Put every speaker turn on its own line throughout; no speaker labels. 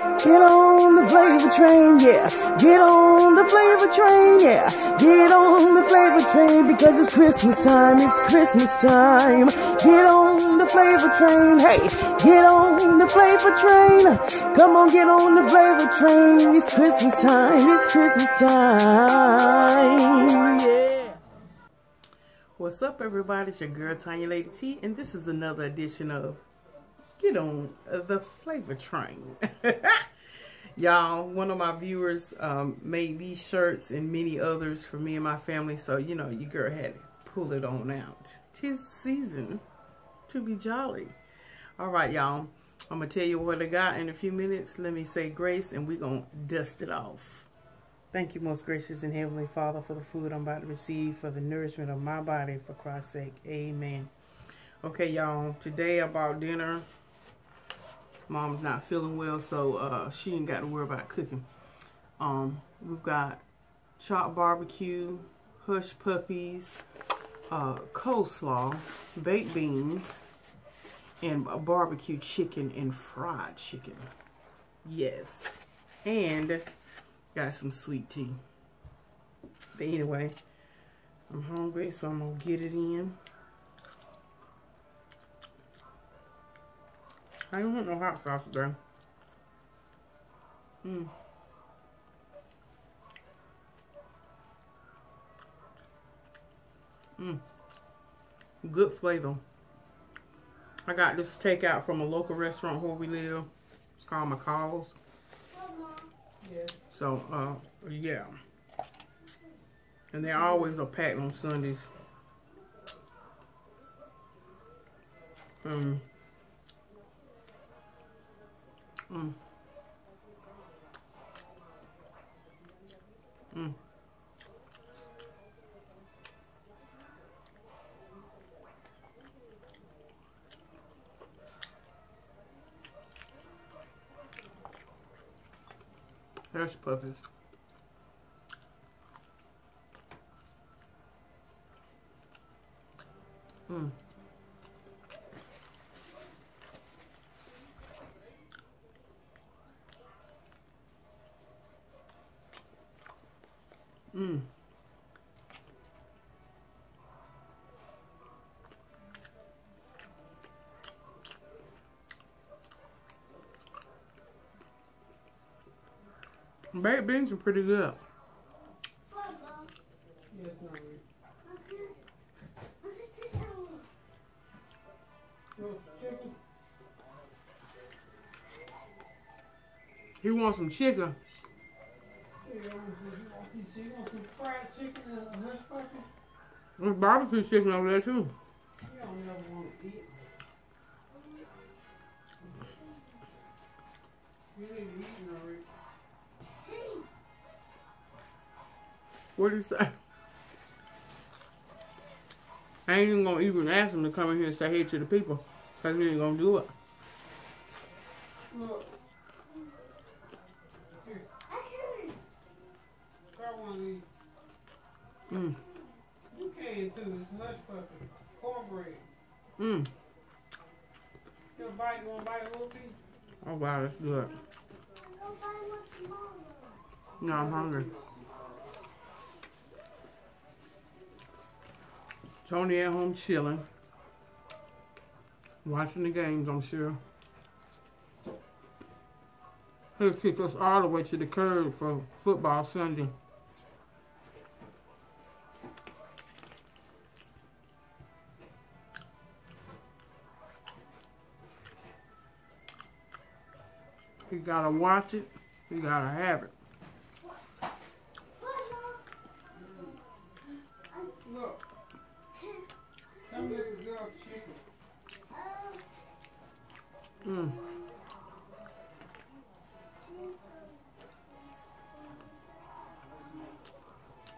Get on the flavor train, yeah. Get on the flavor train, yeah. Get on the flavor train because it's Christmas time. It's Christmas time. Get on the flavor train, hey. Get on the flavor train. Come on, get on the flavor train. It's Christmas time. It's Christmas time, yeah.
What's up, everybody? It's your girl Tanya Lady T, and this is another edition of Get On the Flavor Train. Y'all, one of my viewers um, made these shirts and many others for me and my family, so you know, your girl had to pull it on out. Tis season to be jolly. All right, y'all. I'm going to tell you what I got in a few minutes. Let me say grace, and we're going to dust it off. Thank you, most gracious and heavenly Father, for the food I'm about to receive, for the nourishment of my body, for Christ's sake. Amen. Okay, y'all. Today about dinner. Mom's not feeling well, so uh, she ain't got to worry about cooking. Um, we've got chopped barbecue, hush puppies, uh, coleslaw, baked beans, and barbecue chicken and fried chicken. Yes. And got some sweet tea. But anyway, I'm hungry, so I'm going to get it in. I don't want no hot sauce today. Mmm. Mmm. Good flavor. I got this takeout from a local restaurant where we live. It's called McCall's.
Yeah.
So, uh, yeah. And they always are packed on Sundays. Um, Mm. Mm. Hush puppies. Mm. Mm. Baked beans are pretty good. He wants some chicken. There's barbecue chicken over there too. What did he say? I ain't even gonna even ask him to come in here and say hey to the people. Cause he ain't gonna do it.
Look. Here. Grab one of these.
Mm.
You can too. It's hush puppy. Cornbread.
Mm.
You bite? You want to bite a little piece?
Oh wow, that's good. No, I'm hungry. Tony at home chilling. Watching the games, I'm sure. He'll kick us all the way to the curb for football Sunday. You gotta watch it. You gotta have it. Mm.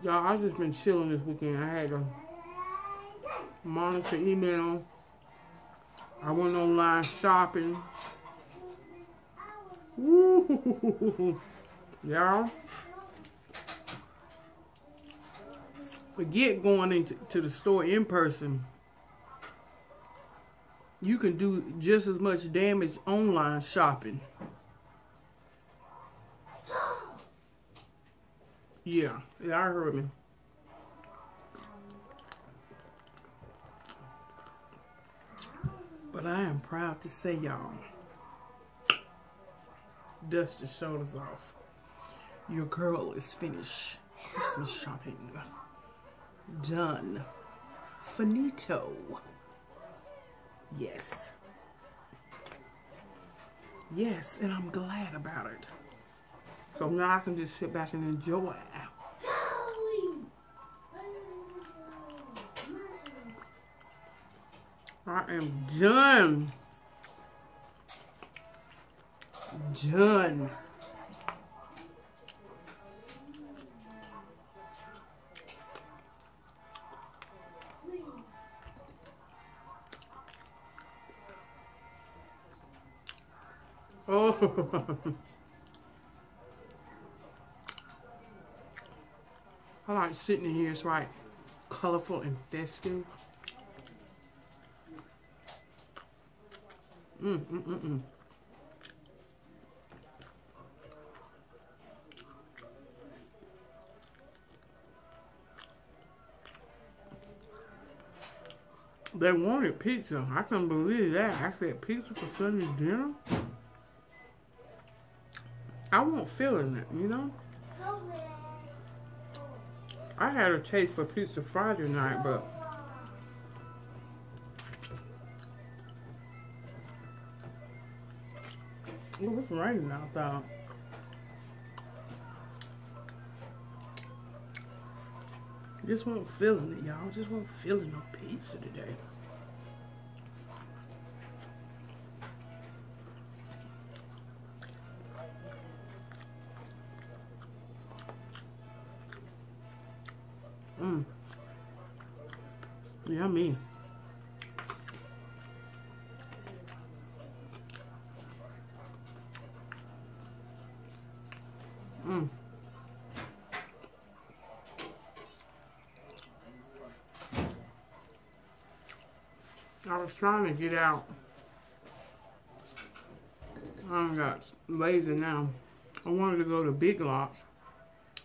Y'all, I've just been chilling this weekend. I had to monitor email. I went online shopping. Woo! Y'all. Forget going into to the store in person you can do just as much damage online shopping. Yeah, yeah, I heard me. But I am proud to say, y'all, dust your shoulders off. Your girl is finished Christmas shopping. Done. Finito. Yes. Yes, and I'm glad about it. So now I can just sit back and enjoy. I am done. Done. I like sitting in here. It's right colorful and festive. Mm, mm, mm, mm. They wanted pizza. I couldn't believe that. I said pizza for Sunday dinner. Feeling it, you know. I had a taste for pizza Friday night, but it was raining outside. Just won't feeling it, y'all. Just won't feeling no pizza today. Mmm. I was trying to get out. I got lazy now. I wanted to go to Big Lots.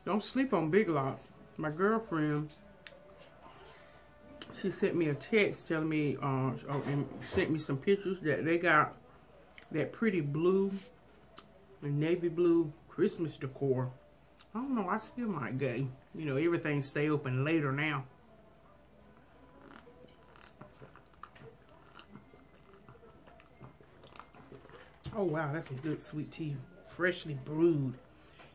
Don't sleep on Big Lots. My girlfriend, she sent me a text telling me, uh, oh, and sent me some pictures that they got that pretty blue and navy blue Christmas decor. I don't know, I still might go. You know, everything stay open later now. Oh wow, that's some good sweet tea. Freshly brewed.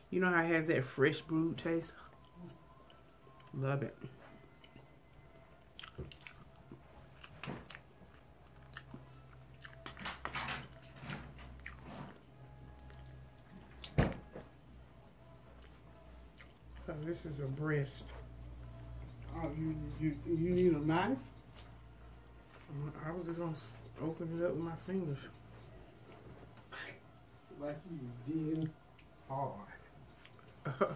You know how it has that fresh brewed taste? Love it. Is a breast.
Oh, you you you need a knife?
I was just gonna open it up with my fingers.
Like you did hard.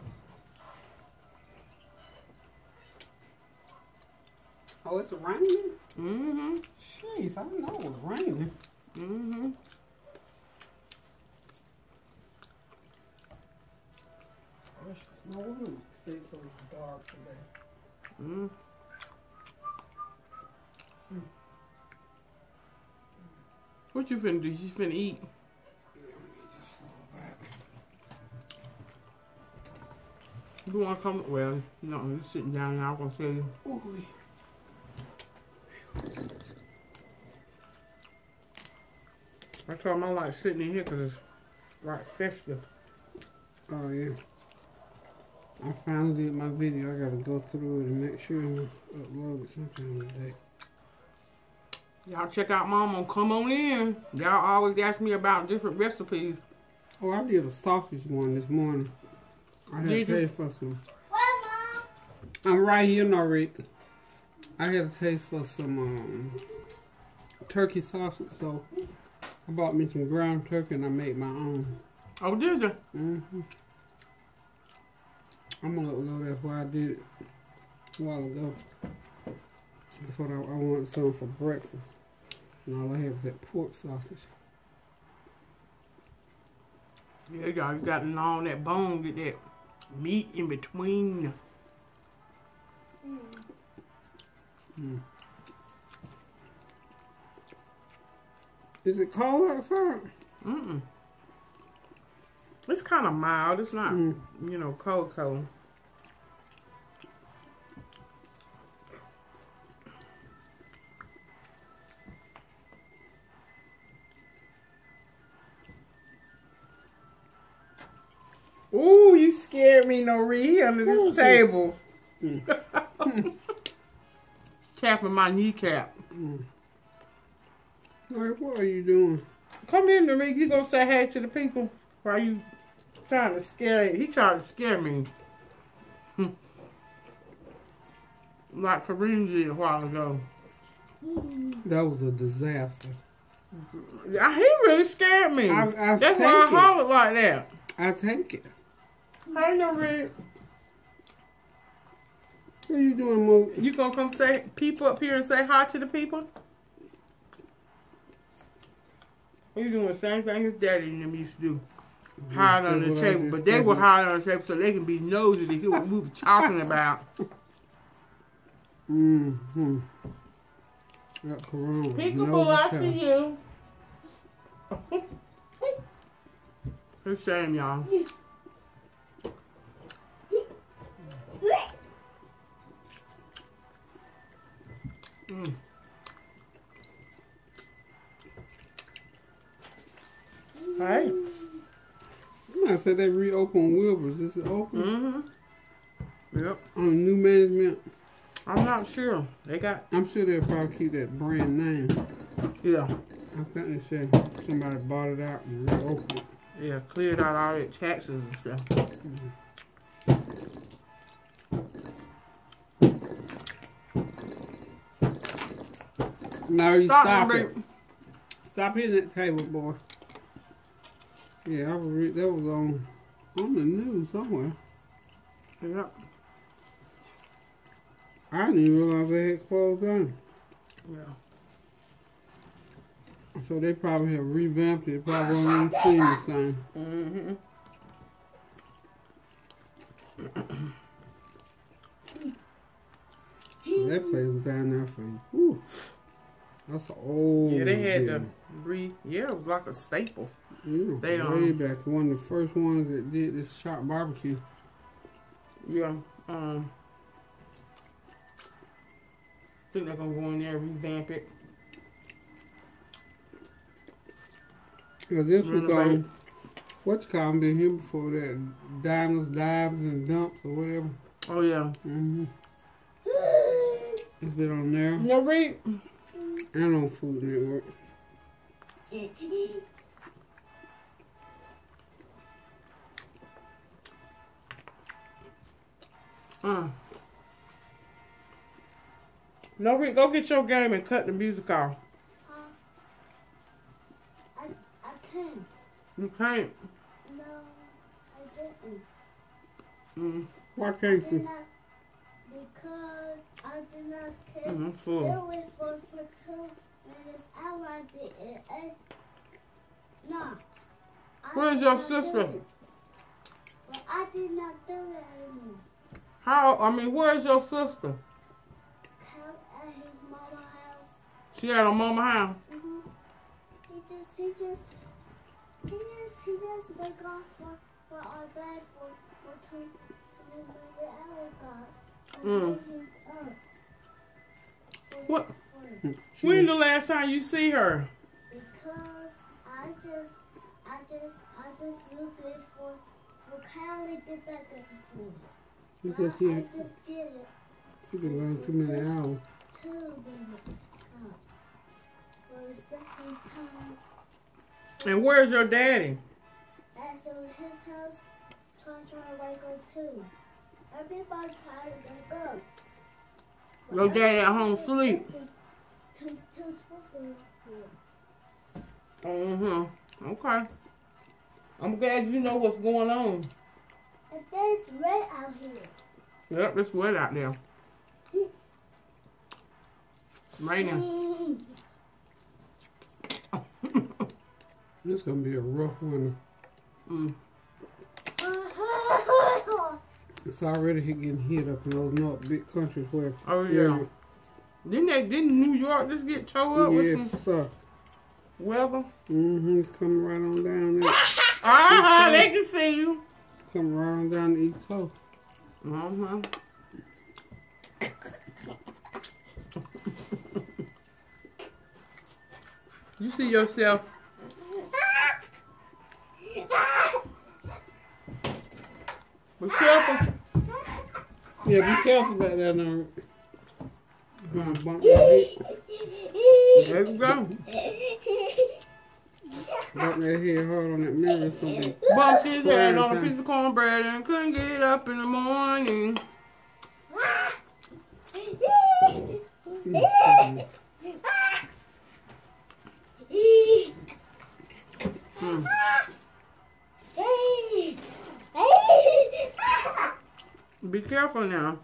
Oh, it's raining?
Mm-hmm.
Jeez, I didn't know it was raining.
Mm-hmm.
There's no. See, it's so dark today.
Mm. What you finna do? You finna eat?
Yeah, let me just.
You wanna come? Well, no, you sitting down now. I'm gonna tell you.
Ooh.
I told him I like sitting in here because it's right festive.
Oh, yeah. I finally did my video. I gotta go through it and make sure I upload it sometime today.
Y'all check out Mom on Come On In. Y'all always ask me about different recipes.
Oh, I did a sausage one this morning. I had to
Did you?
taste for some. What, mom? I'm right here, Norit. I had a taste for some um, turkey sausage, so I bought me some ground turkey and I made my own.
Oh, did you?
hmm I'm gonna upload that what I did it a while ago. That's what I, I wanted some for breakfast. And all I had was that pork sausage.
Yeah, y'all. You got gnaw that bone. Get that meat in between.
Mm. Is it cold outside?
Mm-mm. It's kind of mild. It's not,
Mm.
you know, cold cold. Ooh, you scared me, Nori, under this table.
Mm.
Tapping my kneecap.
Mm. Like, what are you doing?
Come in, Nori. You gonna say hey to the people? Why you trying to scare? He tried to scare me. Hmm. like Kareem did a while ago.
That was a disaster.
He really scared me.
I- I
That's why I
it.
hollered like that.
I take it.
Hey.
What are you doing, Mo?
You gonna come say people up here and say hi to the people? You doing the same thing as Daddy and them used to do. Hide
That's
on the table, but they
were
will hide on the table so they can be nosy to hear what we were talking about.
Mm-hmm. Got corona.
Peekaboo,
Nose
I
is
see you. It's shame, y'all. Mm. Hey.
Somebody said they reopened Wilbur's. Is it open?
Mm-hmm. Yep.
On new management?
I'm not sure. They got
I'm sure they'll probably keep that brand name.
yeah.
I think they said somebody bought it out and reopened it.
Yeah, cleared out all their taxes and stuff.
No, you
Stop,
stop, it. Stop hitting that table, boy. Yeah, I was re- that was on on the news somewhere.
Yep.
I didn't realize they had closed down.
Yeah.
So they probably have revamped it. Probably won't seem the same.
Mm-hmm.
That place was down there for you. Whew. That's an old.
Yeah, they had the
building.
re. Yeah, it was like a staple.
Yeah,
they,
way
um,
back. One of the first ones that did this shop barbecue.
Yeah. Um. think they're gonna go in there and revamp it.
Cause this was
Renovate.
on. What's called been here before that? Diners, dives, and dumps or whatever.
Oh yeah.
Mm-hmm. It's been on there
No read.
and on Food Network.
Uh. No. Go get your game and cut the music off.
I, I can't.
You can't.
No, I didn't.
Mm.
Why can't
did
you?
because I did not care.
Mm, I'm
It was for, for two minutes. I liked it. And, and, no.
Where's your sister?
it. But I did not do it anymore.
How? I mean, where's your sister?
Come at his mama house.
She at her mama house.
hmm He just, he just, he just, he just wake up for, for our dad for, for two, and then the hour got.
Mm.
Up.
What?
for-
When the last time you see her?
Because I just, I just, I just look good for, for Kylie did that before.
She
I,
said she,
I just did it
she been learning too many hours.
two minutes up. For the second
And where's your daddy?
At so his house, trying to wake up too. Everybody trying to get up.
Your daddy at home sleep. Mm-hmm. Okay. I'm glad you know what's going on.
And there's red out here.
Yep, it's wet out there. It's Raining.
This is gonna be a rough winter.
mm.
It's already getting hit up in those north big countries where.
Oh yeah. Didn't they? Didn't New York just get towed up with some
sir.
weather?
Mm-hmm. It's coming right on down there.
Ah, they can see you.
Right on down the East Coast.
Uh-huh. you see yourself. Be careful.
Yeah, be careful back there now. Gonna bump your head,
There you go.
Bump head hard on that mirror. It's gonna
Bumped his head on a piece of cornbread and couldn't get up in the morning. Hmm. Be careful now.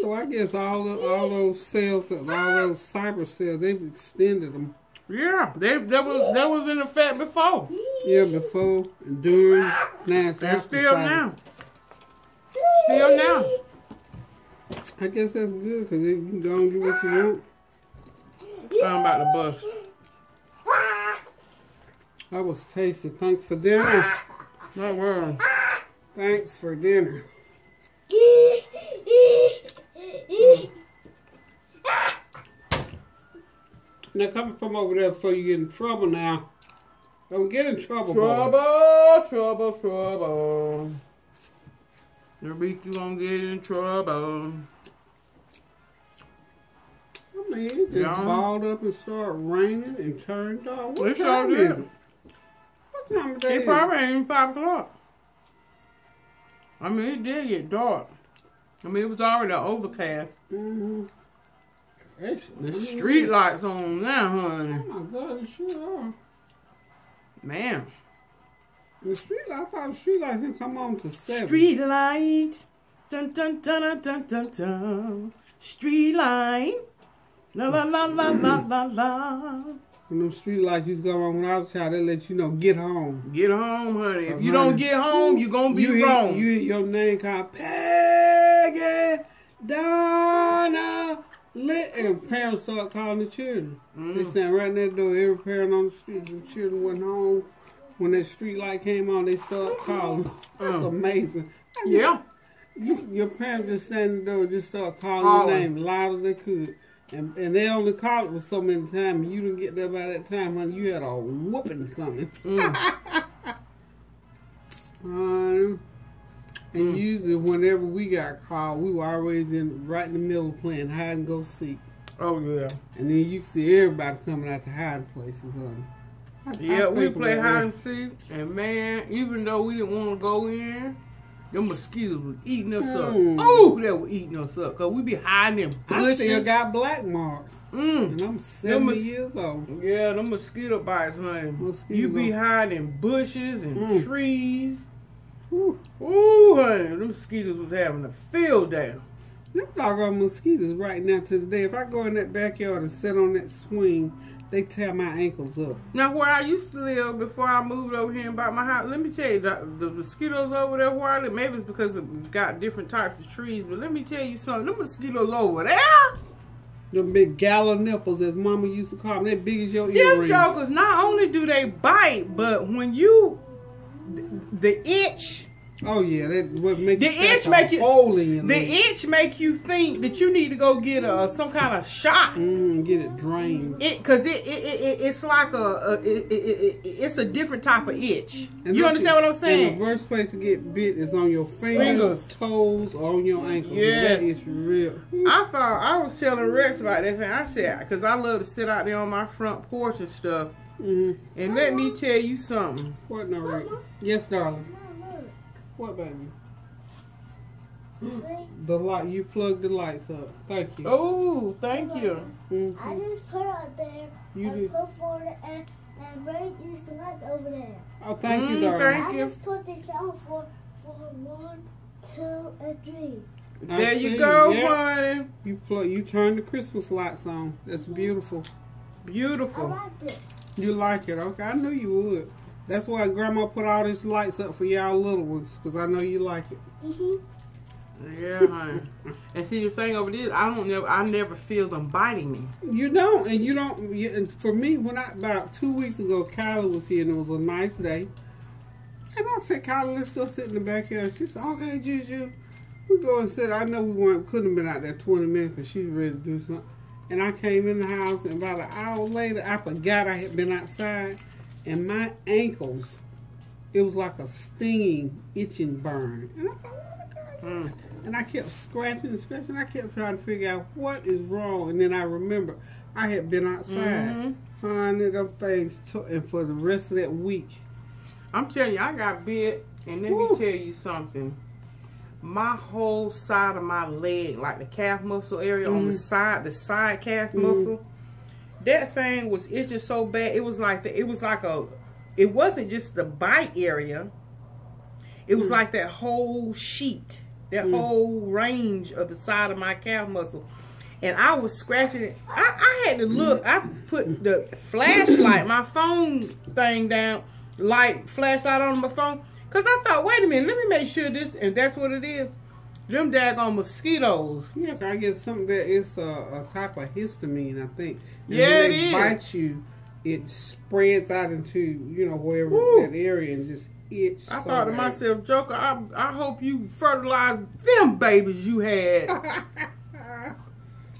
So I guess all the, all those cells, all those cyber cells, they've extended them.
Yeah, they that was that was in effect before.
Yeah, before, during, now it's
And
after
still now. Still now.
I guess that's good because you can go and get what you want.
I'm about to bust.
That was tasty. Thanks for dinner.
No worry.
Thanks for dinner. Now coming from over there before you get in trouble now. Don't get in trouble, boy.
Trouble, trouble, trouble. The beat you gonna get in trouble.
I mean, it just
Yeah.
balled up and started raining and turned dark. What
It
time
did.
is it? What time of day
It probably ain't even five o'clock. I mean, it did get dark. I mean, it was already overcast.
Mm-hmm.
The street lights on now, honey.
Oh my God, it sure are.
Man.
The street light, I thought the street lights didn't come on to seven.
Street light. Dun dun dun dun dun dun dun. Street light. La la la la la la la.
When them street lights used to go on when I was a child, they let you know get home.
Get home, honey. If you don't get home, you gonna be
you hear-
wrong.
you hear your name called Peggy Donna. Lit, and parents start calling the children. They
Mm.
stand right near the door. Every parent on the street, the children went home. When that street light came on, they start calling. That's
Mm.
amazing.
Yeah.
You, your parents just stand at the door, just start calling
Hollering.
your name loud as they could. And, and they only called it for so many times. You didn't get there by that time, honey. You had a whooping coming.
Mm.
Um, and
Mm.
usually, whenever we got called, we were always in right in the middle playing hide and go seek.
Oh yeah.
And then you see everybody coming out to hiding places. Honey. I- I
Yeah, we play hide and seek, and man, even though we didn't want to go in, them mosquitoes was eating us up.
Mm.
Oh, they were eating us up, cause we be hiding in
I
bushes.
still got black marks,
mm.
and I'm 70
mos-
years old.
Yeah, them mosquito bites, honey.
Mosquito.
You be hiding in bushes and
Mm.
trees.
Whew.
Ooh, honey, them mosquitoes was having a field day.
Them doggone mosquitoes right now to the day. If I go in that backyard and sit on that swing, they tear my ankles up.
Now, where I used to live before I moved over here and bought my house, let me tell you, the, the mosquitoes over there where I live, maybe it's because it's got different types of trees, but let me tell you something, them mosquitoes over there,
Them big gallinippers, as Mama used to call them, they big as your
them
earrings.
jokers, not only do they bite, but when you, the itch,
Oh yeah, that what make
The
you
itch make you- the itch make you think that you need to go get a, some kind of shot.
Mm, get it drained.
It, cause it, it, it, it it's like a, a it, it, it, it's a different type of itch.
And
you understand what I'm saying?
the worst place to get bit is on your fingers,
Fingers.
toes, or on your ankles.
Yeah.
That is real.
I thought I was telling Rex about that thing. I said, because I love to sit out there on my front porch and stuff.
Mm,
And let me tell you something.
what no right? Yes, darling. What baby?
see?
The light. You plug the lights up. Thank you.
Oh, thank you.
I
Mhm.
just put out there
You
and
did.
put for the and, and bring these lights over there.
Oh, thank you,
Mm,
darling.
thank
I
you.
just put this out for for one, two, and three.
I
There
see
you go,
Yeah.
honey.
You plug. You turn the Christmas lights on. That's beautiful.
I
Beautiful.
like this.
You like it? Okay, I knew you would. That's why Grandma put all these lights up for y'all little ones, because I know you like it.
Mm-hmm.
Yeah, honey. and see the thing over this, I don't never, I never feel them biting me.
You don't, and you don't. You, and for me, when I about two weeks ago, Kyla was here, and it was a nice day. And I said, Kyla, let's go sit in the backyard. She said, Okay, Juju. We go and sit. I know we weren't couldn't have been out there twenty minutes because she's ready to do something. And I came in the house, and about an hour later, I forgot I had been outside, and my ankles, it was like a stinging, itching burn. And I thought, what?
Mm.
And I kept scratching and scratching. I kept trying to figure out what is wrong. And then I remember I had been outside.
Mhm.
Honey, them things took, and for the rest of that week.
I'm telling you, I got bit, and let
Woo.
me tell you something. My whole side of my leg, like the calf muscle area on the
Mhm.
side, the side calf
Mhm.
muscle, that thing was itching so bad. It was like the, it was like a, it wasn't just the bite area. It was
Mm.
like that whole sheet, that
Mm.
whole range of the side of my calf muscle. And I was scratching it. I, I had to look. I put the flashlight, my phone thing down, light flashlight on my phone. Cause I thought, wait a minute, let me make sure this, and that's what it is. Them daggone mosquitoes.
Yeah, I guess something that is a, a type of histamine, I think. And
Yeah,
when
it
they
is.
bite you, it spreads out into, you know, wherever that area and just itch.
I
so
thought to myself, Joker, I, I hope you fertilize them babies you had.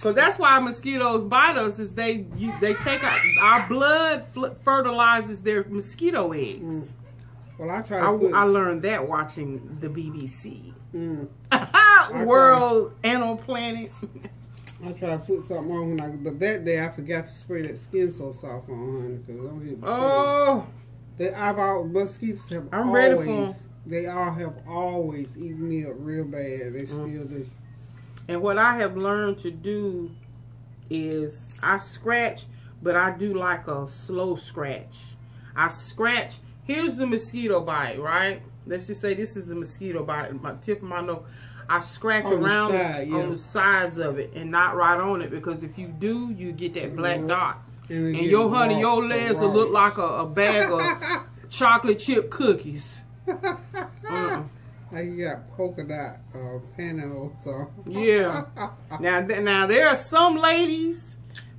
Cause that's why mosquitoes bite us is they you, they take our, our blood fertilizes their mosquito eggs.
Mm. Well, I try to
I,
put,
I learned that watching the BBC.
Mm,
World Animal Planet.
I try to put something on when I, but that day I forgot to spray that skin so soft on, honey, because I'm here.
Oh,
They, I've all mosquitoes have
I'm
always.
ready for 'em.
They all have always eaten me up real bad.
Mm.
They still do.
and what I have learned to do is I scratch, but I do like a slow scratch. I scratch. Here's the mosquito bite, right? Let's just say this is the mosquito bite. My tip of my nose. I scratch
On
around the-
side, yeah.
on the sides of it and not right on it because if you do, you get that black
Mhm.
dot.
And,
your honey, your legs will look like a, a bag of chocolate chip cookies. Uh-uh.
Like you got polka dot uh, panels on.
Yeah. Now, th- now there are some ladies,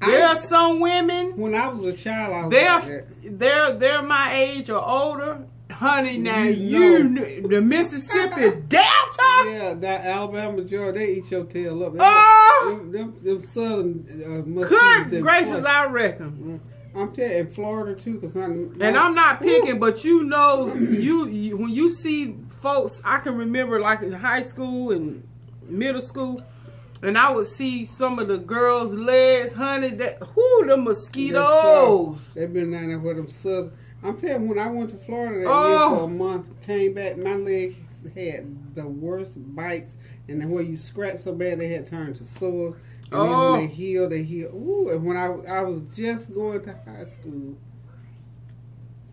there
I-
are some women.
When I was a child, I was like
They're
that.
they're they're my age or older, honey. Now
You know.
kn- the Mississippi Delta.
Yeah, that Alabama, Georgia, they eat your tail up. Them,
Oh,
them, them, them southern uh,
good gracious. I reckon.
I'm telling in Florida too, cause I'm.
And I'm not picking, but you know, you, you when you see folks, I can remember like in high school and middle school, and I would see some of the girls' legs, honey. That who the mosquitoes.
They've been down there with them southern. I'm telling you, when I went to Florida that
Oh.
year for a month, came back, my legs had the worst bites, and then where you scratch so bad they had turned to sores. And
Oh.
then when oh. they healed, they healed. Ooh, and when I I was just going to high school,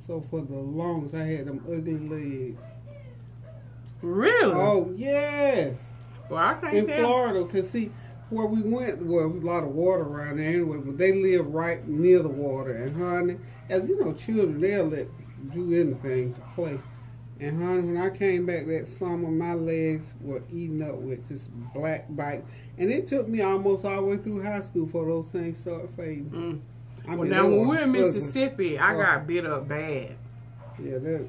so for the longest I had them ugly legs.
Really?
Oh yes.
Well, I can't
in
tell.
Florida, cause see where we went, well, there was a lot of water around there anyway, but they live right near the water. And honey, as you know, children they'll let do anything to play. And honey, when I came back that summer, my legs were eaten up with just black bites, and it took me almost all the way through high school for those things started fading.
Mm.
I
Well, now when
were
we're in
ugly.
Mississippi, I
Oh.
got bit up bad.
yeah, that.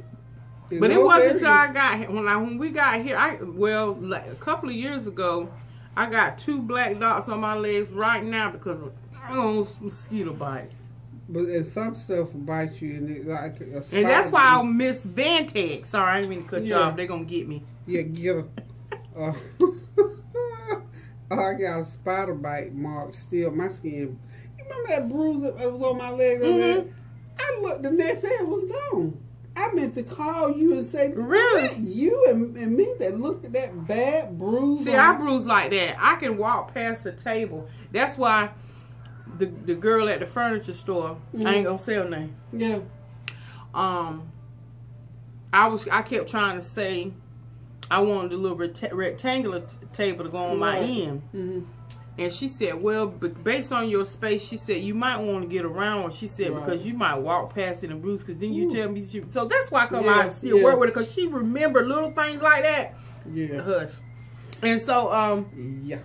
But it wasn't until I got here. When I when we got here, I well like a couple of years ago, I got two black dots on my legs right now because of oh, mosquito bite.
But and some stuff will bite you, and it, like a
And that's why I
bite.
miss Vantex. Sorry, I didn't mean to cut you off. They're gonna get me.
Yeah, get her. Uh, I got a spider bite mark still. My skin. You remember that bruise that was on my leg? day?
Mhm.
I looked the next day, it was gone. I meant to call you and say,
Really?
You and, and me that looked at that bad bruise.
See, I bruise like that. I can walk past the table. That's why the the girl at the furniture store. I ain't gonna say her name.
Yeah.
um I was I kept trying to say I wanted a little recta- rectangular t- table to go on my
Right.
end.
hmm
And she said, well, based on your space, she said you might want to get around. She said
Right.
because you might walk past it and bruise. Because then you tell me she. So that's why I come
Yeah,
out and still
yeah.
work with her because she remember little things like that.
Yeah.
Hush. And so, um,
Yeah.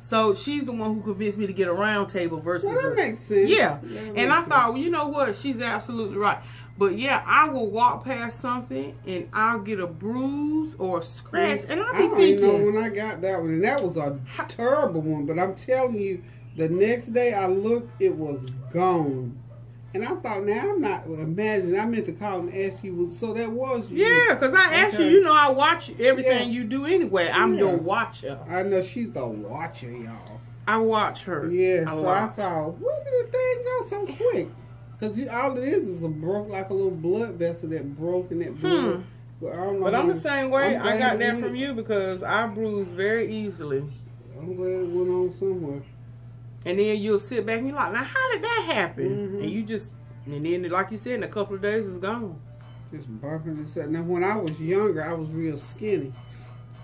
so she's the one who convinced me to get a round table versus.
Well, that
a-
makes sense.
yeah.
that
And I
sense.
thought, well, you know what? She's absolutely right. But yeah, I will walk past something and I'll get a bruise or a scratch, and I'll be I
don't even know when I got that one, and that was a terrible one. But I'm telling you, the next day I looked, it was gone. And I thought, now I'm not imagining. I meant to call and ask you, so that was you.
yeah, because I asked
Okay.
you, you know, I watch everything
Yeah.
you do anyway. I'm
Yeah.
your watcher.
I know she's the watcher, y'all.
I watch her.
Yeah, so I thought, where did the thing go so quick? Because all it is is a broke, like a little blood vessel that broke and that blood. But, I don't know
But I'm the same way.
I'm
I
glad
got that from you because I bruise very easily.
I'm glad it went on somewhere.
And then you'll sit back and you're like, now how did that happen?
Mhm.
And you just, and then like you said, in a couple of days it's gone.
Just bumping and stuff. Now, when I was younger, I was real skinny.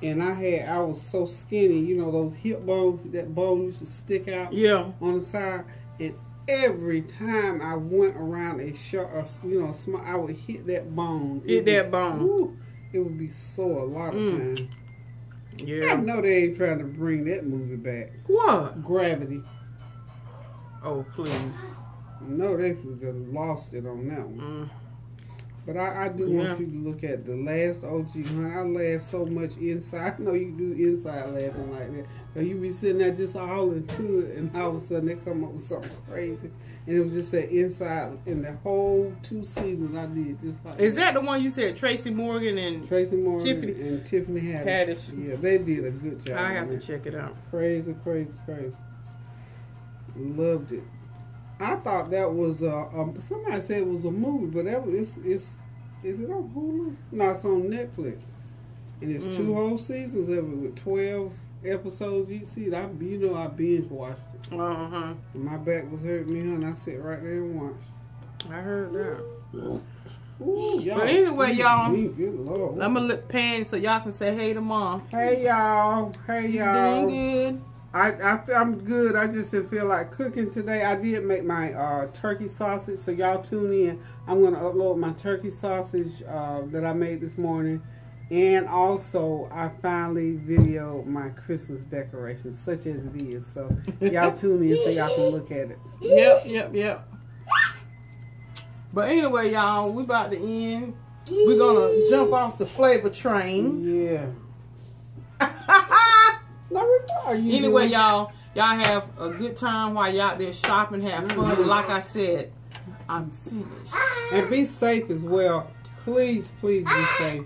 And I had, I was so skinny, you know, those hip bones, that bone used to stick out
Yeah.
on the side. And every time I went around a short, or, you know, small, I would hit that bone.
Hit
It
that
was-
bone.
ooh, it would be sore a lot of
Mm.
times. I know they ain't trying to bring that movie back.
What?
Gravity.
Oh, please.
No, they just lost it on that one.
Mm.
But I, I do
Yeah.
want you to look at the last OG hunt. I laughed so much inside. I know you do inside laughing like that. But you be sitting there just all into it, and all of a sudden they come up with something crazy. And it was just that inside in the whole two seasons I did just like
Is that the one you said Tracy Morgan and
Tracy Morgan
Tiffany-
and Tiffany Haddish?
Haddish?
Yeah, they did a good job.
I have to check it out.
Crazy, crazy, crazy. Loved it. I thought that was uh, um, somebody said it was a movie, but that was it's, it's is it on Hulu? No, it's on Netflix, and it's two
Mm.
whole seasons of it with twelve episodes You see, I you know I binge watched it.
Uh huh.
My back was hurting me, and I sit right there and watch.
I heard that.
Ooh, y'all
But anyway, y'all. I'm gonna look pan so y'all can say hey to mom.
Hey y'all. Hey
She's
y'all.
doing good.
I, I feel- I'm good. I just didn't feel like cooking today. I did make my uh, turkey sausage, so y'all tune in. I'm gonna upload my turkey sausage uh, that I made this morning, and also I finally videoed my Christmas decorations, such as it is. So y'all tune in so y'all can look at it.
Yep, yep, yep. But anyway, y'all, we about to end. We're gonna jump off the flavor train.
Yeah. Now, what are you
anyway, y'all, y'all have a good time while y'all out there shopping, have fun. And like I said, I'm finished.
and be safe as well. Please, please be safe.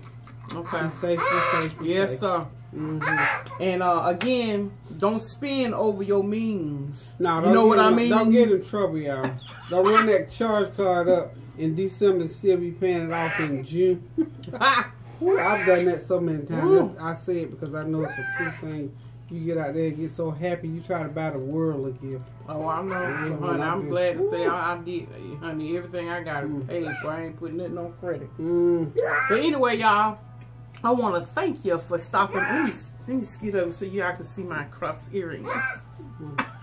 Okay.
Be safe. Be safe. Be
Yes,
safe.
sir.
Mm-hmm.
And uh, again, don't spend over your means.
No,
You know what I mean?
Don't get in trouble, y'all. Don't run that charge card up in December and still be paying it off in June. I've done that so many times. I say it because I know it's a true thing. You get out there and get so happy, you try to buy the world a gift.
Oh, I know,
Mhm.
honey. I'm glad to say I, I did, honey. Everything I got is
Mm.
paid for. I ain't putting nothing on credit.
Mm.
But anyway, y'all, I want to thank you for stopping. Let me, let me skid over so y'all can see my cross earrings.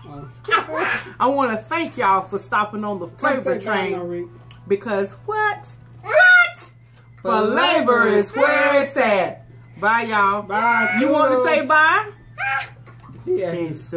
Uh,
I want to thank y'all for stopping on the
come
flavor train because what? What? For labor is where it's at. Bye, y'all.
Bye.
You want to say
toodles.
Bye?
Yeah,
He's